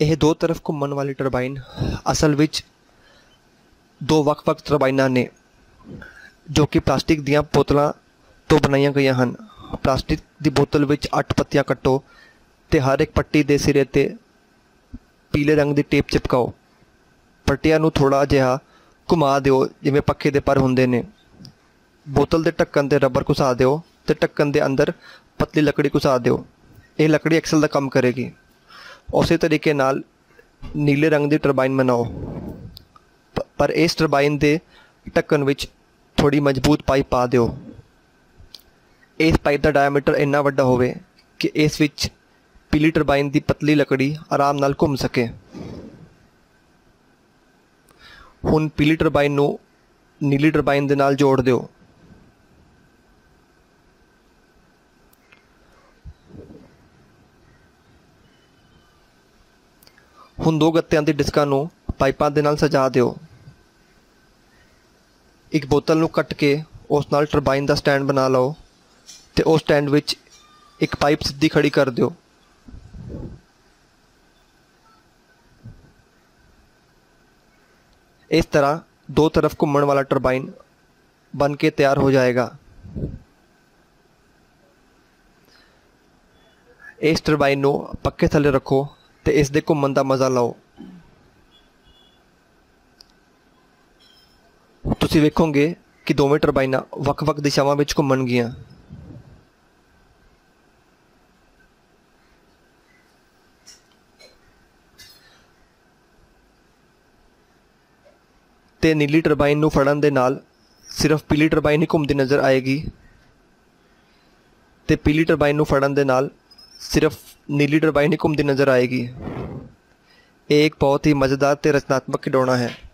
ਇਹ ਦੋ ਤਰਫ ਘੁੰਮਣ ਵਾਲੀ ਟਰਬਾਈਨ ਅਸਲ ਵਿੱਚ ਦੋ ਵੱਖ-ਵੱਖ ਟਰਬਾਈਨਾਂ ਨੇ, ਜੋ ਕਿ ਪਲਾਸਟਿਕ ਦੀਆਂ ਬੋਤਲਾਂ ਤੋਂ ਬਣਾਈਆਂ ਗਈਆਂ ਹਨ। ਪਲਾਸਟਿਕ ਦੀ ਬੋਤਲ ਵਿੱਚ 8 ਪੱਤੀਆਂ ਕੱਟੋ ਤੇ ਹਰ ਇੱਕ ਪੱਟੀ ਦੇ ਸਿਰੇ ਤੇ ਪੀਲੇ ਰੰਗ ਦੀ ਟੇਪ ਚਿਪਕਾਓ। ਪੱਟੀਆਂ ਨੂੰ ਥੋੜਾ ਜਿਹਾ ਘੁਮਾ ਦਿਓ, ਜਿਵੇਂ ਪੱਖੇ ਦੇ ਪਰ ਹੁੰਦੇ ਨੇ। ਬੋਤਲ ਦੇ ਢੱਕਣ ਤੇ ਰਬਰ ਘੁਸਾ ਦਿਓ ਤੇ ਢੱਕਣ ਦੇ ਅੰਦਰ ਪਤਲੀ ਲੱਕੜੀ ਘੁਸਾ ਦਿਓ। ਇਹ ਲੱਕੜੀ ਐਕਸਲ ਦਾ ਕੰਮ ਕਰੇਗੀ। ਉਸੇ ਤਰੀਕੇ ਨਾਲ ਨੀਲੇ ਰੰਗ ਦੀ ਟਰਬਾਈਨ ਬਣਾਓ। ਪਰ ਇਸ ਟਰਬਾਈਨ ਦੇ ਢੱਕਣ ਵਿੱਚ ਥੋੜੀ ਮਜ਼ਬੂਤ ਪਾਈਪ ਪਾ ਦਿਓ। ਇਸ ਪਾਈਪ ਦਾ ਡਾਇਆਮੀਟਰ ਇੰਨਾ ਵੱਡਾ ਹੋਵੇ ਕਿ ਇਸ ਵਿੱਚ ਪੀਲੀ ਟਰਬਾਈਨ ਦੀ ਪਤਲੀ ਲੱਕੜੀ ਆਰਾਮ ਨਾਲ ਘੁੰਮ ਸਕੇ। ਹੁਣ ਪੀਲੀ ਟਰਬਾਈਨ ਨੂੰ ਨੀਲੀ ਟਰਬਾਈਨ ਦੇ ਨਾਲ ਜੋੜ ਦਿਓ। ਹੁਣ ਦੋ ਗੱਤਿਆਂ ਦੀ ਡਿਸਕਾਂ ਨੂੰ ਪਾਈਪਾਂ ਦੇ ਨਾਲ ਸਜਾ ਦਿਓ। ਇੱਕ ਬੋਤਲ ਨੂੰ ਕੱਟ ਕੇ ਉਸ ਨਾਲ ਟਰਬਾਈਨ ਦਾ ਸਟੈਂਡ ਬਣਾ ਲਓ ਤੇ ਉਸ ਸਟੈਂਡ ਵਿੱਚ ਇੱਕ ਪਾਈਪ ਸਿੱਧੀ ਖੜੀ ਕਰ ਦਿਓ। ਇਸ ਤਰ੍ਹਾਂ ਦੋ ਤਰਫ ਘੁੰਮਣ ਵਾਲਾ ਟਰਬਾਈਨ ਬਣ ਕੇ ਤਿਆਰ ਹੋ ਜਾਏਗਾ। ਇਸ ਟਰਬਾਈਨ ਨੂੰ ਪੱਕੇ ਥੱਲੇ ਰੱਖੋ। ਤੇ ਇਸ ਦੇ ਘੁੰਮਣ ਦਾ ਮਜ਼ਾ ਲਓ। ਤੁਸੀਂ ਵੇਖੋਗੇ ਕਿ ਦੋਵੇਂ ਟਰਬਾਈਨਾਂ ਵੱਖ-ਵੱਖ ਦਿਸ਼ਾਵਾਂ ਵਿੱਚ ਘੁੰਮਣਗੀਆਂ ਤੇ ਨੀਲੀ ਟਰਬਾਈਨ ਨੂੰ ਫੜਨ ਦੇ ਨਾਲ ਸਿਰਫ ਪੀਲੀ ਟਰਬਾਈਨ ਹੀ ਘੁੰਮਦੀ ਨਜ਼ਰ ਆਏਗੀ। ਤੇ ਪੀਲੀ ਟਰਬਾਈਨ ਨੂੰ ਫੜਨ ਦੇ ਨਾਲ ਸਿਰਫ ਨੀਲੀ ਟਰਬਾਈਨ ਹੀ ਘੁੰਮਦੀ ਨਜ਼ਰ ਆਏਗੀ। ਇਹ ਇੱਕ ਬਹੁਤ ਹੀ ਮਜ਼ੇਦਾਰ ਅਤੇ ਰਚਨਾਤਮਕ ਖਿਡੌਣਾ ਹੈ।